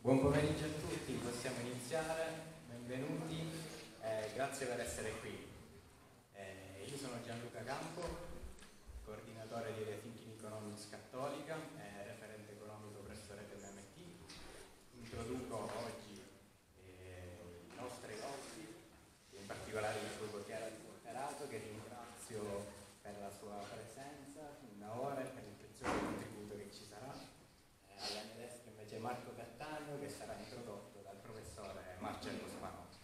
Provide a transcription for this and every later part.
Buon pomeriggio a tutti, possiamo iniziare, benvenuti, eh, grazie per essere qui. Eh, io sono Gianluca Campo, coordinatore di Rethinking Economics Cattolica, eh, referente economico presso Rete MMT. Introduco oggi eh, i nostri ospiti, in particolare il gruppo Chiara Porterato, che ringrazio per la sua presenza fin da ora e per il prezioso contributo che ci sarà. Eh, alla mia destra invece Marco Cattaneo che sarà introdotto dal professore Marcello Spanotti.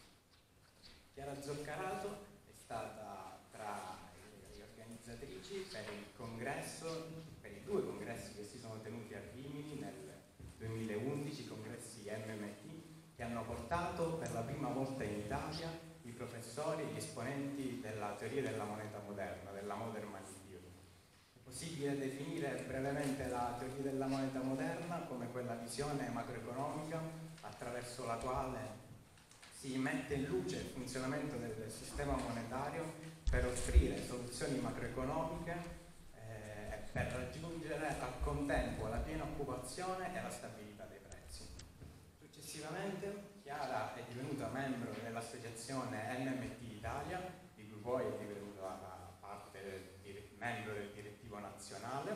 Chiara Zoccarato è stata tra le organizzatrici per il congresso, per i due congressi che si sono tenuti a Rimini nel 2011, congressi MMT, che hanno portato per la prima volta in Italia i professori e gli esponenti della teoria della moneta moderna, della modern money theory. È possibile definire brevemente la teoria della moneta moderna come quella visione macroeconomica attraverso la quale si mette in luce il funzionamento del sistema monetario per offrire soluzioni macroeconomiche per raggiungere al contempo la piena occupazione e la stabilità dei prezzi. Successivamente Chiara è divenuta membro dell'associazione NMT Italia, di cui poi è divenuta parte del, membro del direttivo nazionale,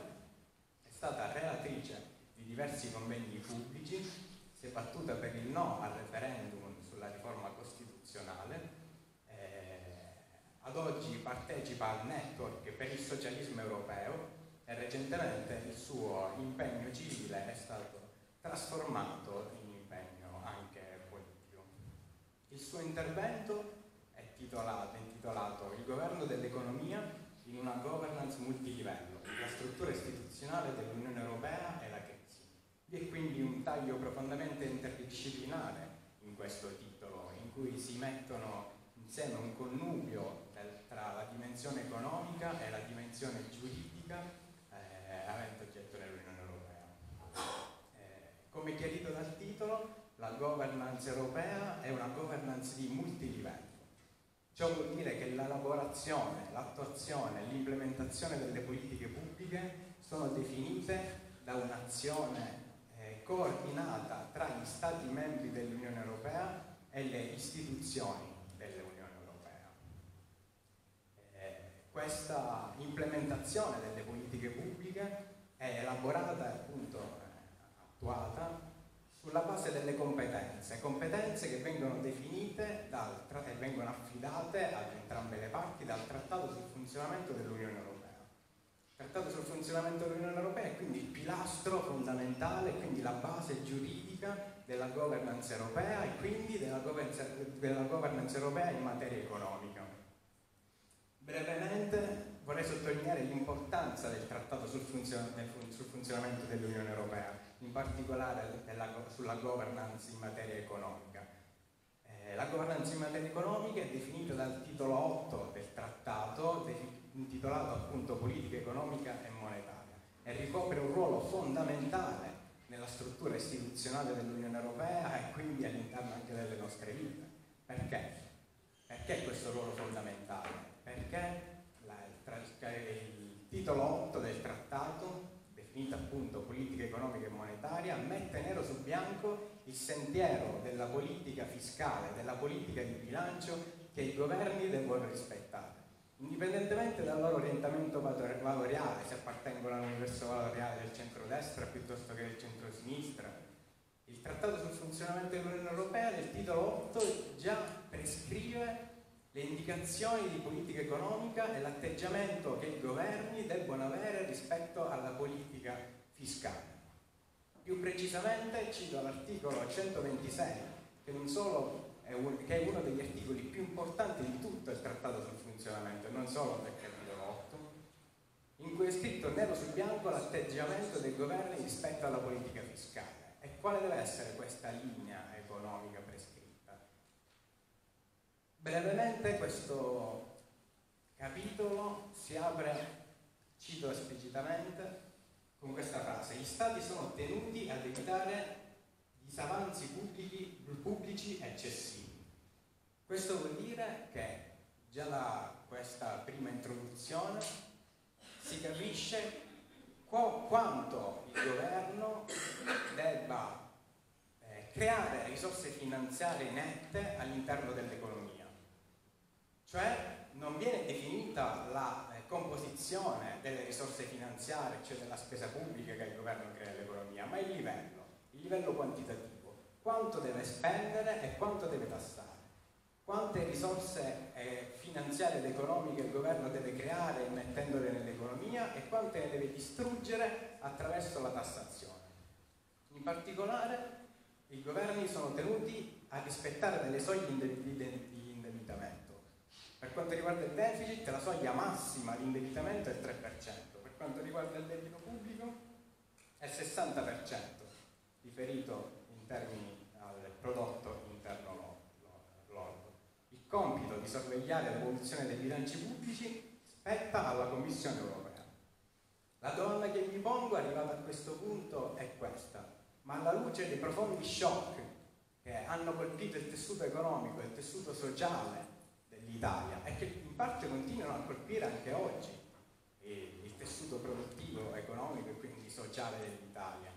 è stata relatrice di diversi convegni pubblici, si è battuta per il no al referendum sulla riforma costituzionale, eh, ad oggi partecipa al network per il socialismo europeo e recentemente il suo impegno civile è stato trasformato in impegno anche politico. Il suo intervento è titolato, è intitolato Il governo dell'economia in una governance multilivello, la struttura istituzionale dell'Unione Europea e la crisi. Vi è quindi un taglio profondamente interdisciplinare in questo titolo, in cui si mettono insieme un connubio tra la dimensione economica e la dimensione giuridica eh, avente oggetto nell'Unione Europea. Eh, come chiarito dal titolo, la governance europea è una governance di multilivello. Ciò vuol dire che la lavorazione, l'attuazione, l'implementazione delle politiche pubbliche sono definite da un'azione eh, coordinata tra gli Stati membri dell'Unione Europea e le istituzioni dell'Unione Europea. Eh, questa implementazione delle politiche pubbliche è elaborata e appunto eh, attuata sulla base delle competenze, competenze che vengono definite dal, e vengono affidate ad entrambe le parti dal Trattato sul funzionamento dell'Unione Europea. Il Trattato sul funzionamento dell'Unione Europea è quindi il pilastro fondamentale, quindi la base giuridica della governance europea e quindi della governance, della governance europea in materia economica. Brevemente vorrei sottolineare l'importanza del Trattato sul, funzion sul funzionamento dell'Unione Europea, in particolare sulla governance in materia economica. Eh, la governance in materia economica è definita dal titolo 8 del Trattato, intitolato appunto Politica economica e monetaria, e ricopre un ruolo fondamentale nella struttura istituzionale dell'Unione Europea e quindi all'interno anche delle nostre vite. Perché? Perché questo ruolo fondamentale? Perché la, il titolo 8 del trattato, appunto politica economica e monetaria, mette nero su bianco il sentiero della politica fiscale, della politica di bilancio che i governi devono rispettare. Indipendentemente dal loro orientamento valoriale, se appartengono all'universo valoriale del centro-destra piuttosto che del centro-sinistra, il Trattato sul funzionamento dell'Unione Europea nel titolo 8 già prescrive le indicazioni di politica economica e l'atteggiamento che i governi debbono avere rispetto alla politica fiscale. Più precisamente cito l'articolo 126, che non solo è, un, che è uno degli articoli più importanti di tutto il Trattato sul funzionamento, non solo del capitolo 8, in cui è scritto nero su bianco l'atteggiamento dei governi rispetto alla politica fiscale. E quale deve essere questa linea economica prescritta? Brevemente questo capitolo si apre, cito esplicitamente, con questa frase, gli stati sono tenuti ad evitare disavanzi pubblici, pubblici eccessivi. Questo vuol dire che già da questa prima introduzione si capisce qu quanto il governo debba eh, creare risorse finanziarie nette all'interno dell'economia. Cioè non viene definita la composizione delle risorse finanziarie, cioè della spesa pubblica che il governo crea all'economia, ma il livello, il livello quantitativo, quanto deve spendere e quanto deve tassare, quante risorse eh, finanziarie ed economiche il governo deve creare immettendole nell'economia e quante ne deve distruggere attraverso la tassazione. In particolare i governi sono tenuti a rispettare delle soglie di. Per quanto riguarda il deficit, la soglia massima di indebitamento è il 3%, per quanto riguarda il debito pubblico è il 60%, riferito in termini al prodotto interno lordo. Il compito di sorvegliare l'evoluzione dei bilanci pubblici spetta alla Commissione europea. La domanda che mi pongo arrivata a questo punto è questa ma alla luce dei profondi shock che hanno colpito il tessuto economico e il tessuto sociale dell'Italia e che in parte continuano a colpire anche oggi il tessuto produttivo, economico e quindi sociale dell'Italia.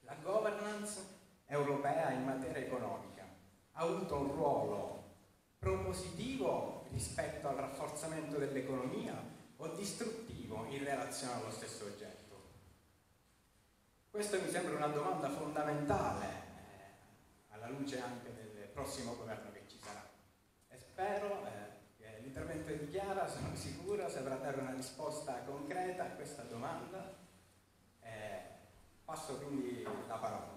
La governance europea in materia economica ha avuto un ruolo propositivo rispetto al rafforzamento dell'economia o distruttivo in relazione allo stesso oggetto. Questa mi sembra una domanda fondamentale eh, alla luce anche del prossimo governo che ci sarà. E spero eh, l'intervento di Chiara, sono sicuro, saprà dare una risposta concreta a questa domanda. Eh, passo quindi la parola.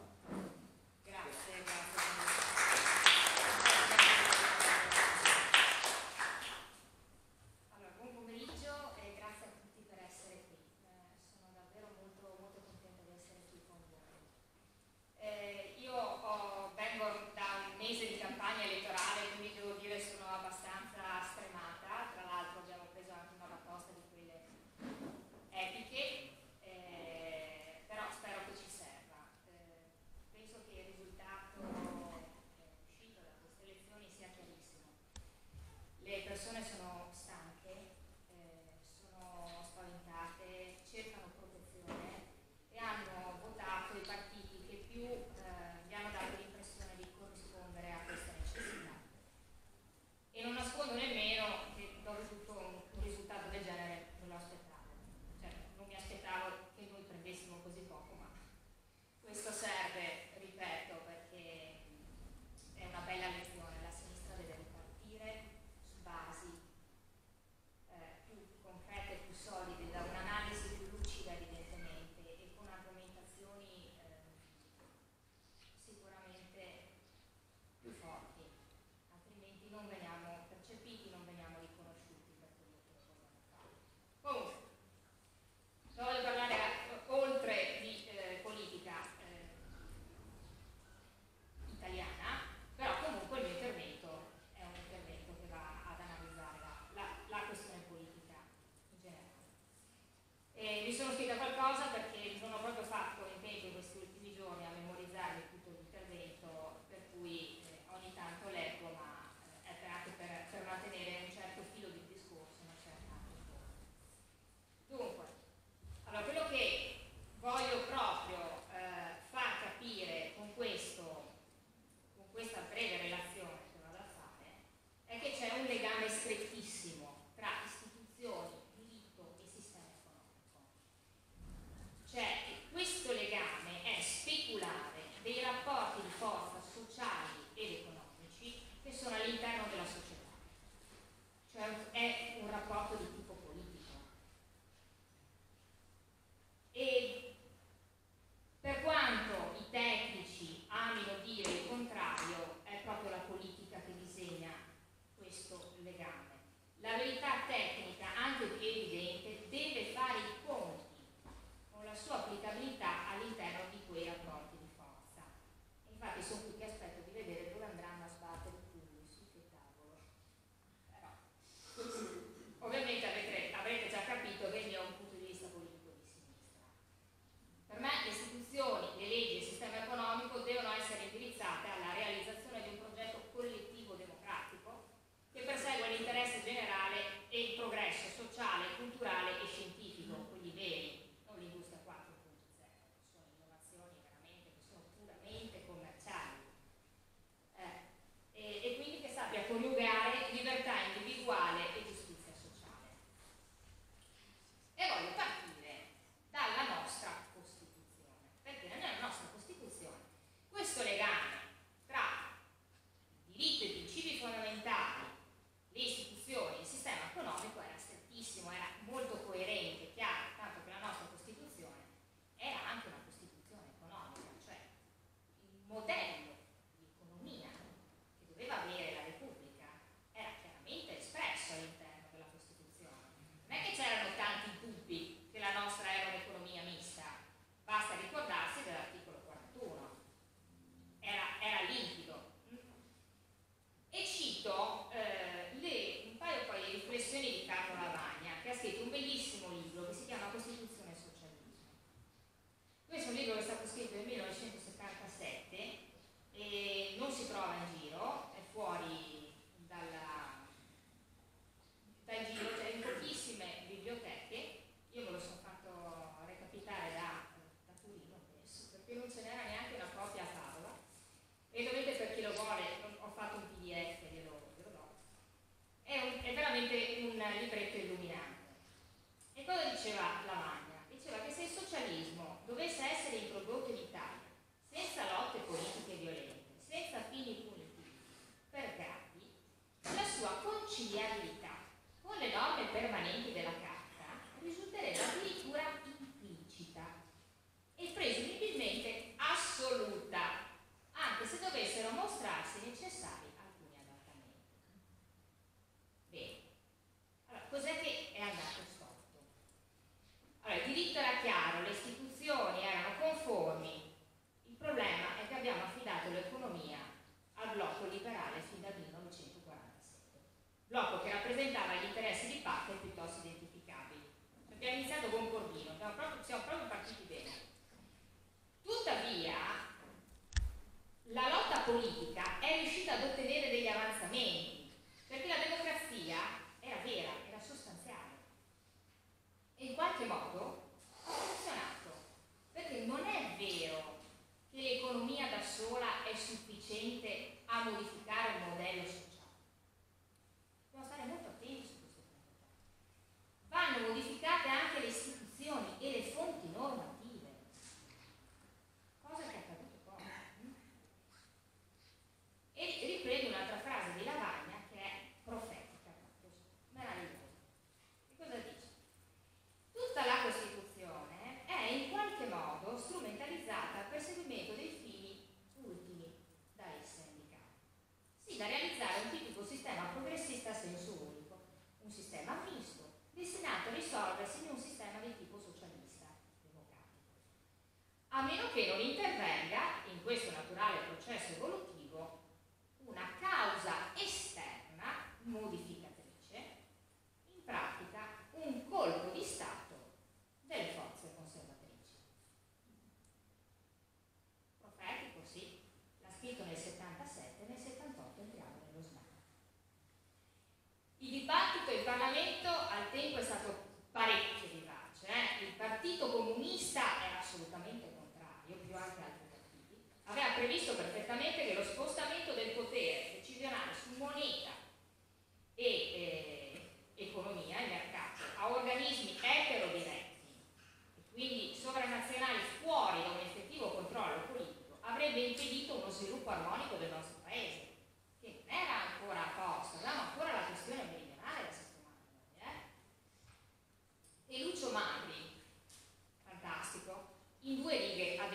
In due righe ha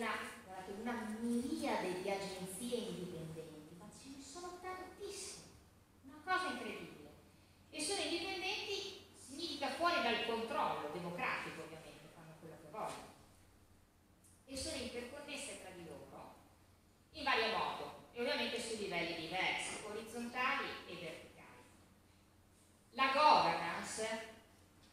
una, una miriade di agenzie indipendenti, ma ce ne sono tantissime, una cosa incredibile. E sono indipendenti significa fuori dal controllo democratico, ovviamente, fanno quello che vogliono. E sono interconnesse tra di loro in vario modo e ovviamente su livelli diversi, orizzontali e verticali. La governance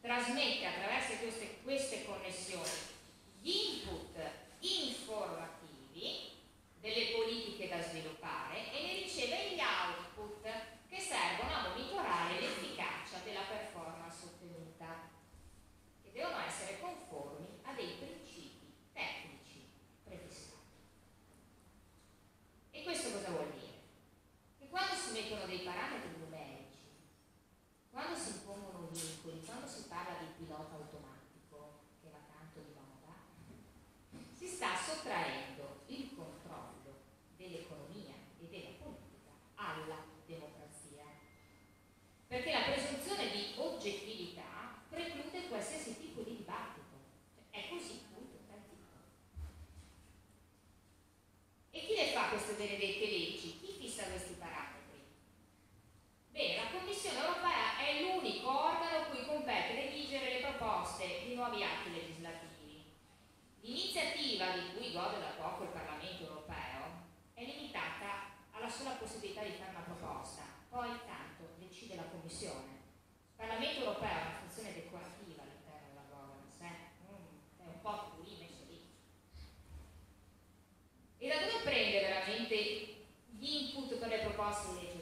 trasmette attraverso queste, queste connessioni gli input informativi delle politiche da sviluppare e ne riceve gli output che servono a monitorare l'efficacia della performance ottenuta, che devono essere conformi a dei principi tecnici prefissati. E questo cosa vuol dire? Che quando si mettono dei parametri numerici, quando si impongono vincoli, quando si parla di pilota automatico, che va tanto di moda, si sta sottraendo il controllo dell'economia e della politica alla democrazia. Perché la presunzione di oggettività preclude qualsiasi tipo di dibattito. Cioè, è così, punto, partito. E chi le fa queste benedette leggi? Chi fissa questi parametri? Bene, la Commissione europea è l'unico organo cui compete redigere le proposte di nuovi atti legislativi. L'iniziativa di cui gode da poco il Parlamento europeo è limitata alla sola possibilità di fare una proposta, poi tanto decide la Commissione. Il Parlamento europeo ha una funzione decorativa all'interno della governance, eh? mm, è un po' qui messo lì. E da dove prende veramente gli input per le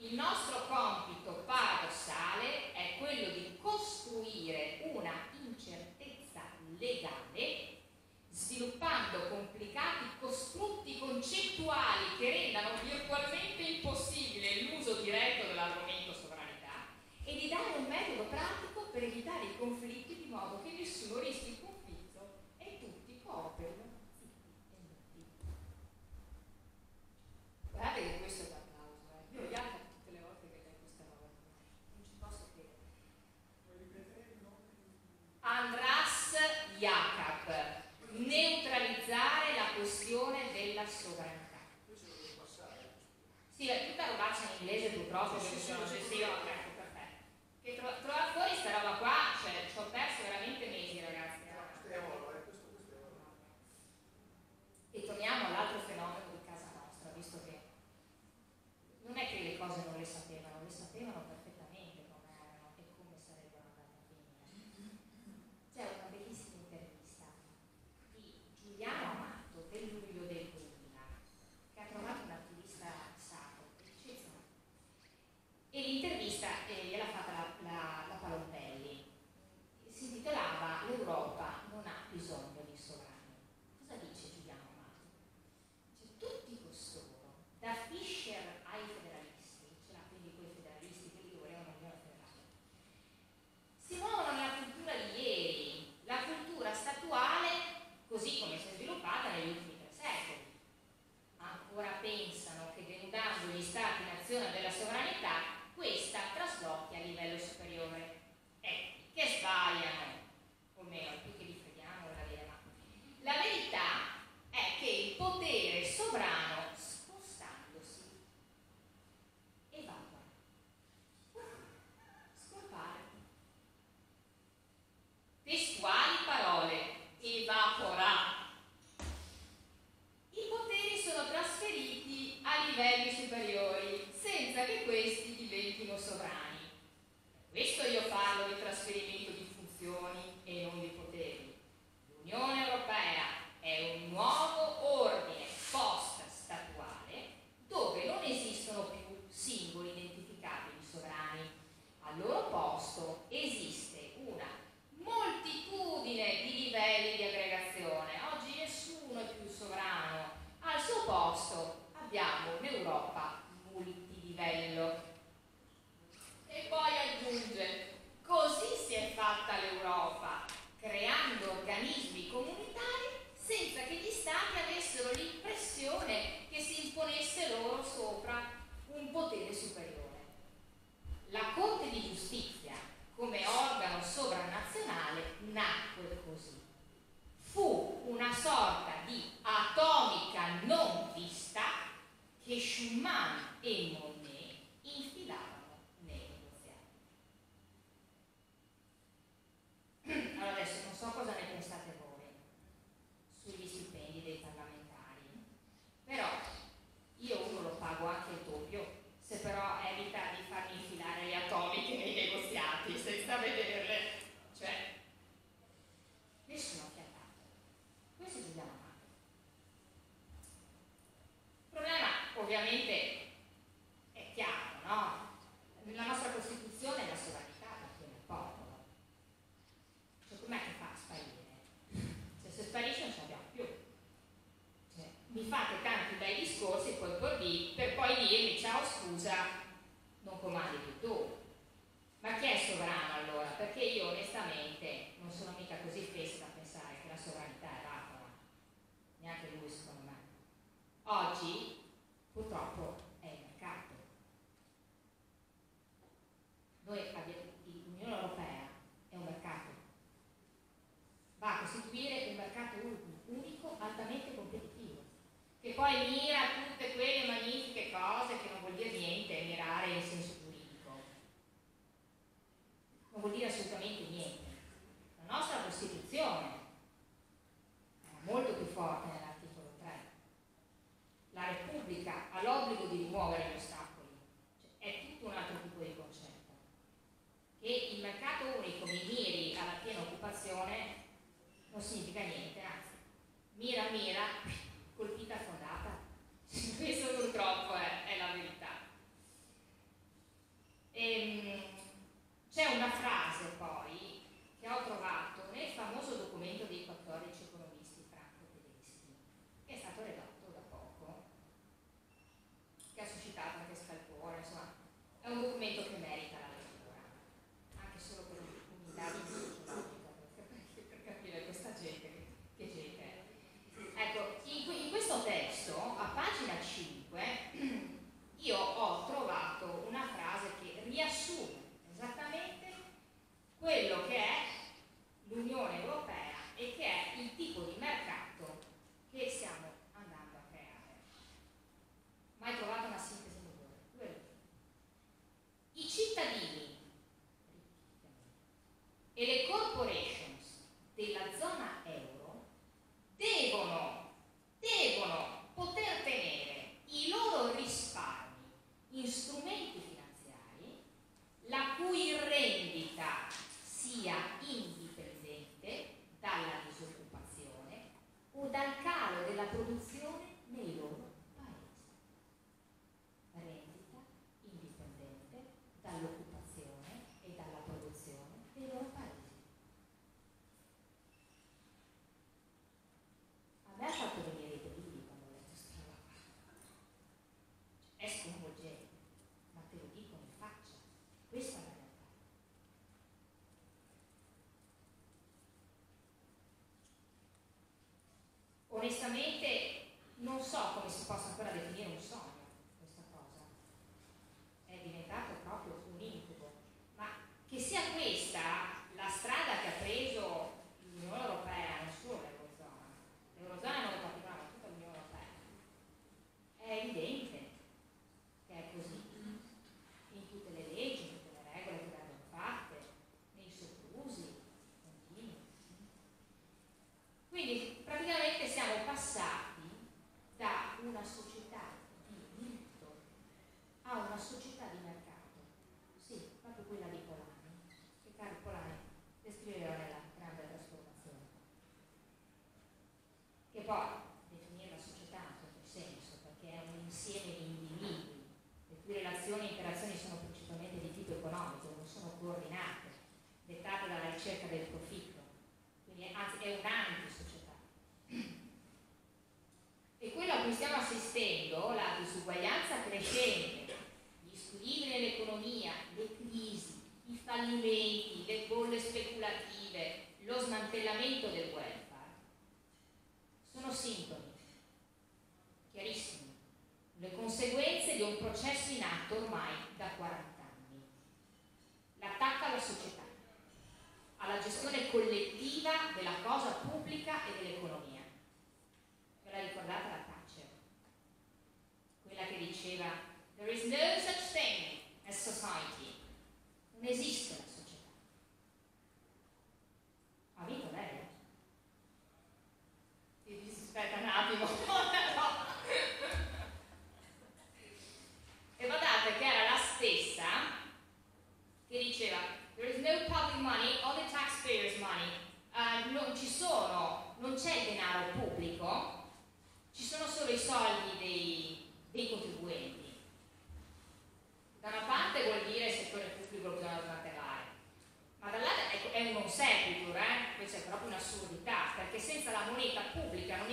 Il nostro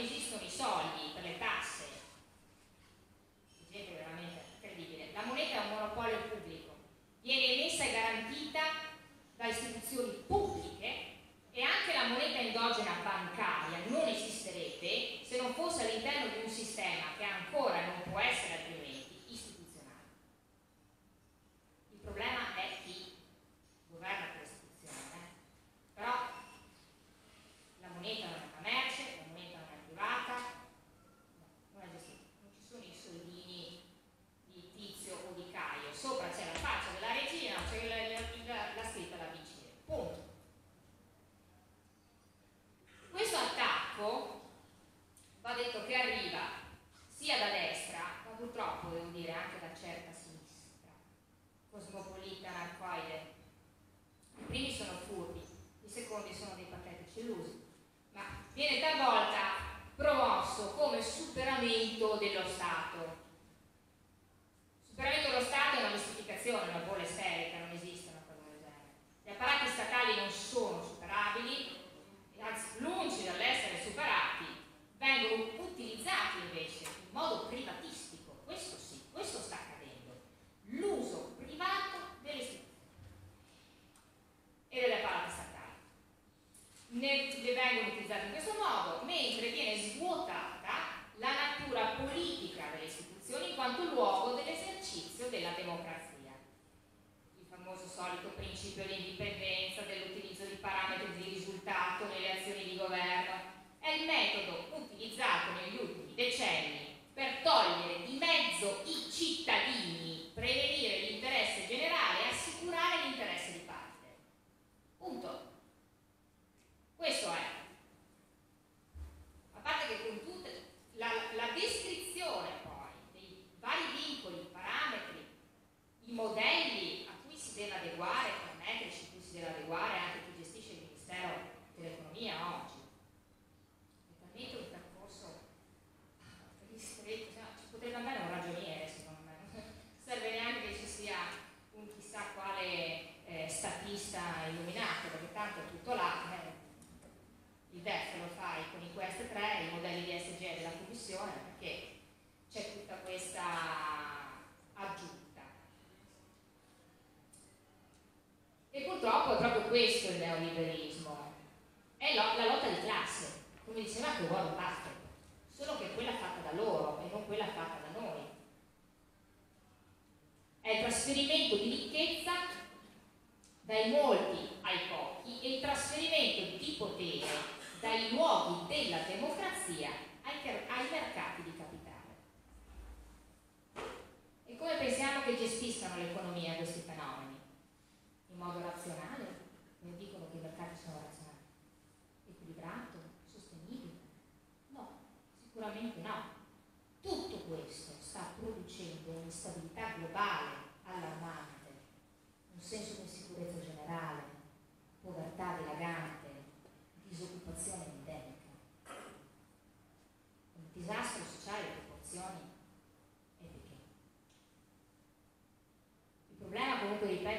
esistono utilizzato negli ultimi decenni per togliere di mezzo i cittadini preventi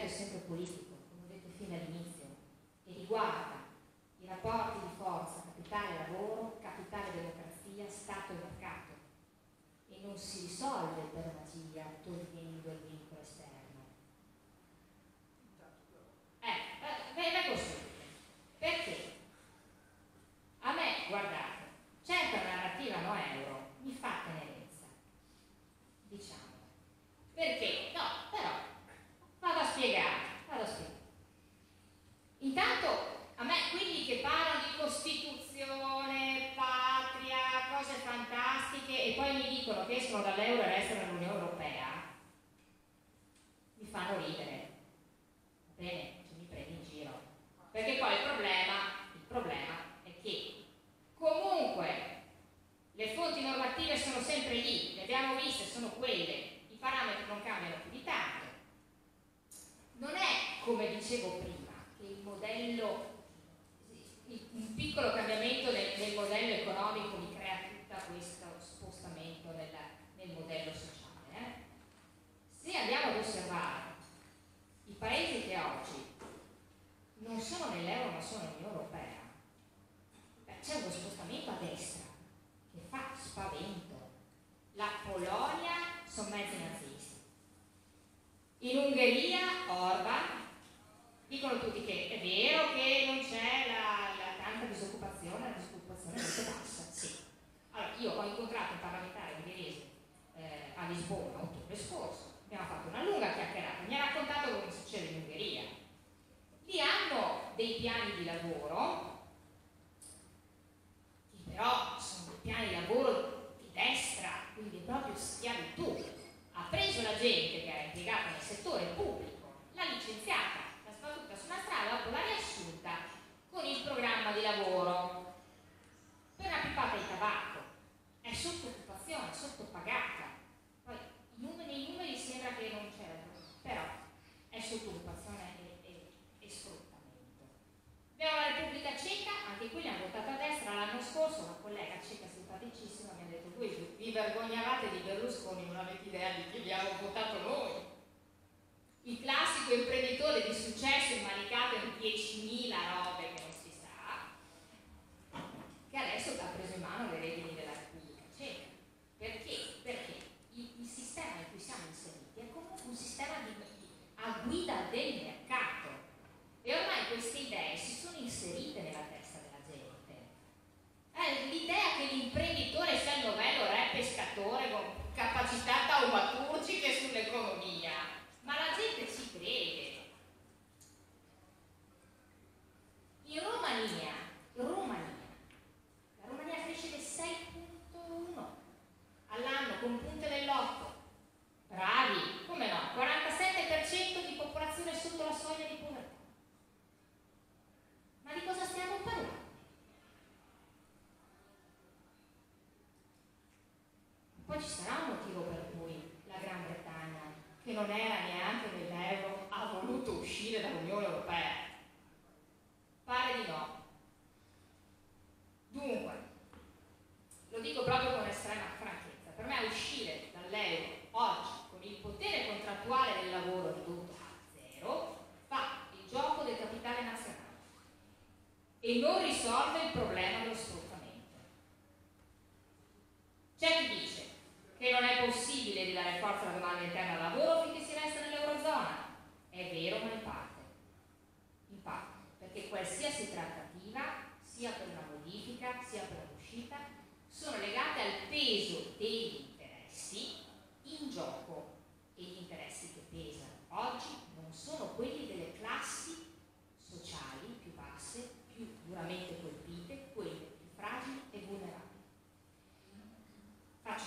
aspetto sempre politico, come ho detto fino all'inizio, e riguarda i rapporti di forza capitale-lavoro, capitale-democrazia, Stato e mercato. e non si risolve per magia, togliendo Lisboa, não tem pescoço. non era neanche dell'euro, ha voluto uscire dall'Unione Europea.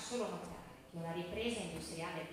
Solo notare che una ripresa industriale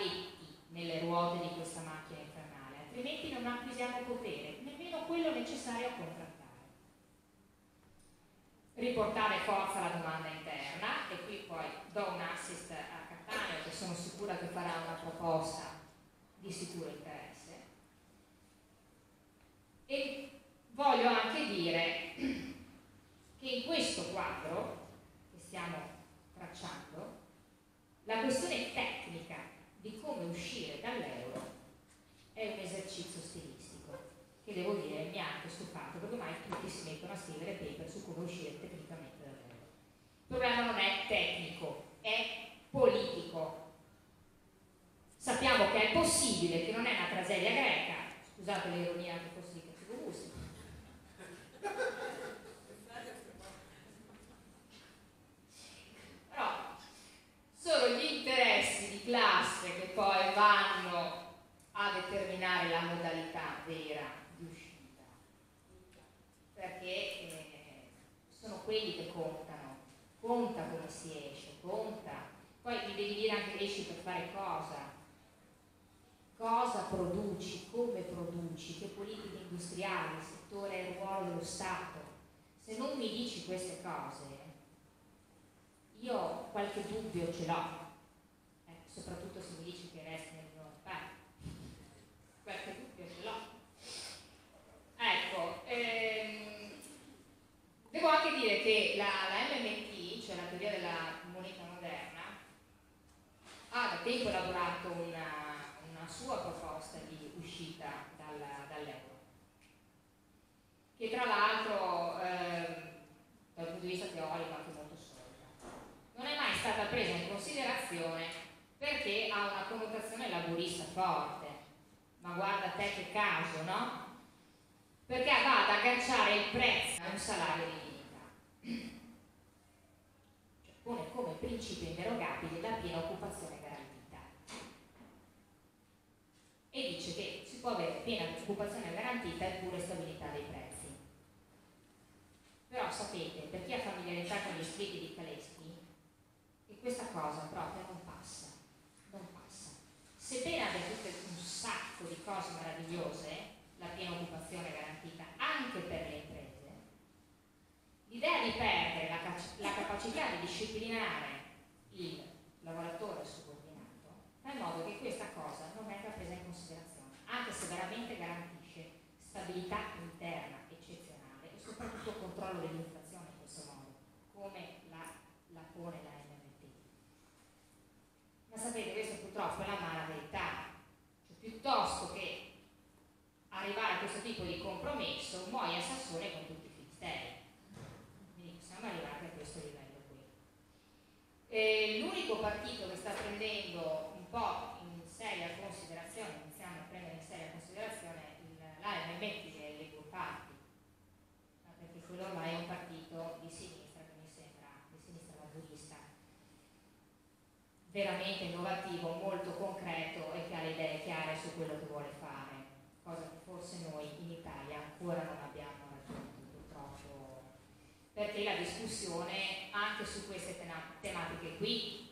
paletti nelle ruote di questa macchina infernale, altrimenti non acquisiamo potere, nemmeno quello necessario a contrattare. Riportare forza alla domanda interna e qui poi do un assist a Cattaneo che sono sicura che farà una proposta di sicuro interesse. E voglio anche dire che in questo quadro che stiamo tracciando la questione tecnica di come uscire dall'euro è un esercizio stilistico che devo dire mi ha anche stufato perché ormai tutti si mettono a scrivere paper su come uscire tecnicamente dall'euro. Il problema non è tecnico, è politico. Sappiamo che è possibile, che non è una tragedia greca, scusate l'ironia che fosse di cattivo gusto. Sono gli interessi di classe che poi vanno a determinare la modalità vera perché eh, sono quelli che contano, conta come si esce, conta. Poi mi devi dire anche esci per fare cosa, cosa produci, come produci, che politiche industriali, settore e ruolo dello Stato. Se non mi dici queste cose, io qualche dubbio ce l'ho, eh, soprattutto se mi dici che resti nel mio Europea. Qualche dubbio ce l'ho. Ecco, ehm, Devo anche dire che la, la MMT, cioè la teoria della moneta moderna, ha da tempo elaborato una, una sua proposta no? riflessione anche su queste tematiche qui.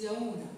觉悟呢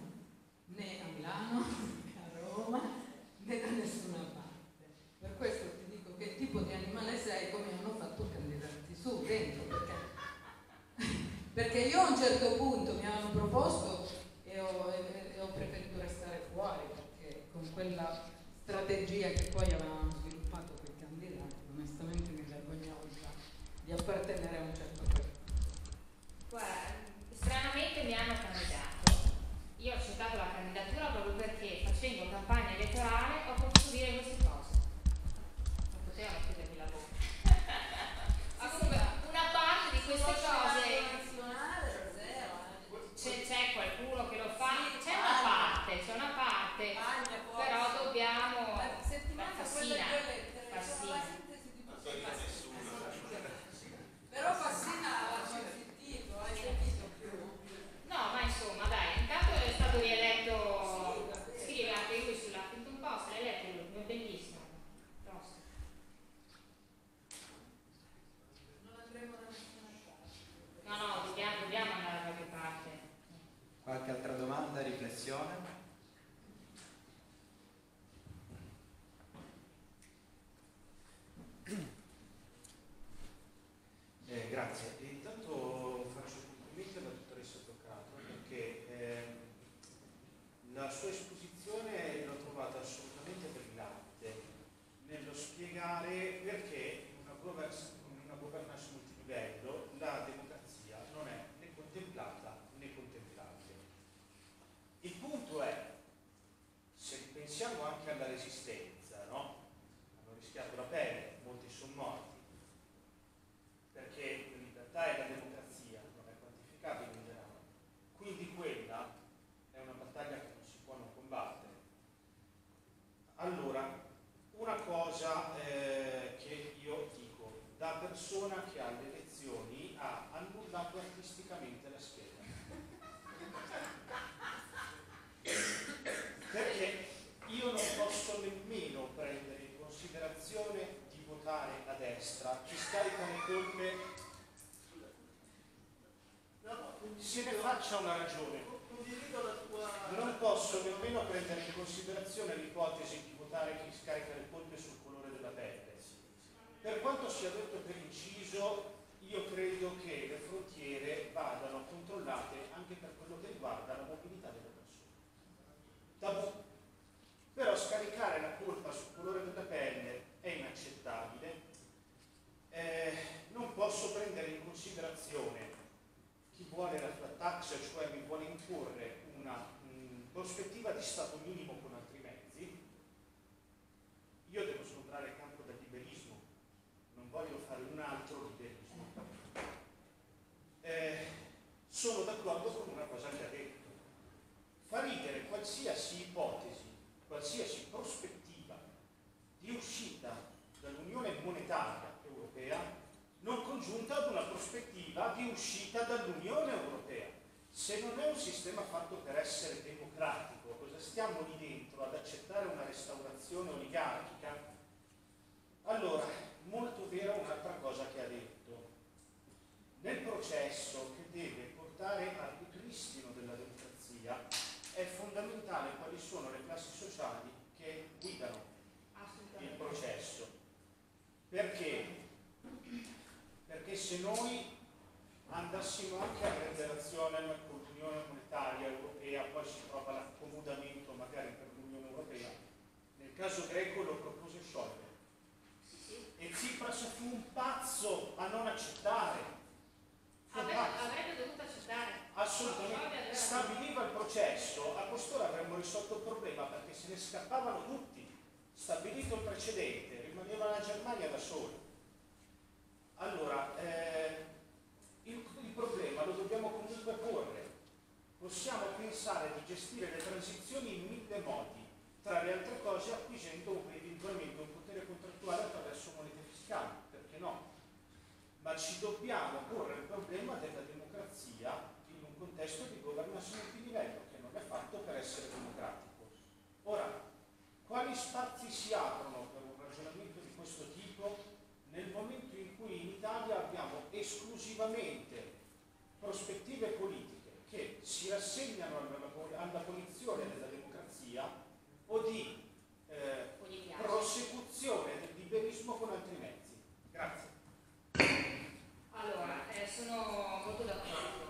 faccia una ragione. Non posso nemmeno prendere in considerazione l'ipotesi di votare chi scarica le colpe sul colore della pelle. Per quanto sia detto per inciso, io credo che le frontiere vadano controllate anche per quello che riguarda la mobilità delle persone. Tabù. Però scaricare la colpa sul colore della pelle è inaccettabile. Eh, non posso prendere in considerazione chi vuole la flat tax, cioè mi vuole imporre una mh, prospettiva di stato minimo con altri mezzi, io devo scontrare il campo del liberismo, non voglio fare un altro liberismo. Eh, sono d'accordo con una cosa che ha detto. Fa ridere qualsiasi ipotesi, qualsiasi prospettiva di uscita dall'Unione Monetaria Europea non congiunta ad una prospettiva di uscita dall'Unione Europea. Se non è un sistema fatto per essere democratico, cosa stiamo lì dentro ad accettare una restaurazione oligarchica? Allora, molto vera un'altra cosa che ha detto. Nel processo che deve portare al ripristino della democrazia è fondamentale quali sono le classi sociali che guidano il processo. Perché? Perché se noi andassimo anche a prendere azione con l'Unione Monetaria Europea, poi si trova l'accomodamento magari per l'Unione Europea, nel caso greco lo propose sciogliere. E Tsipras fu un pazzo a non accettare. Avrebbe dovuto accettare. Assolutamente, stabiliva il processo, a costoro avremmo risolto il problema perché se ne scappavano tutti. Stabilito il precedente, rimaneva la Germania da sola. Allora, eh, il, il problema lo dobbiamo comunque porre. Possiamo pensare di gestire le transizioni in mille modi, tra le altre cose acquisendo eventualmente un potere contrattuale attraverso monete fiscali, perché no? Ma ci dobbiamo porre il problema della democrazia in un contesto di governance multilivello, che non è fatto per essere democratico. Ora, quali spazi si aprono per un ragionamento di questo tipo nel momento in cui in Italia abbiamo esclusivamente prospettive politiche che si rassegnano alla, alla posizione della democrazia o di eh, prosecuzione del liberismo con altri mezzi. Grazie. Allora, eh, sono molto d'accordo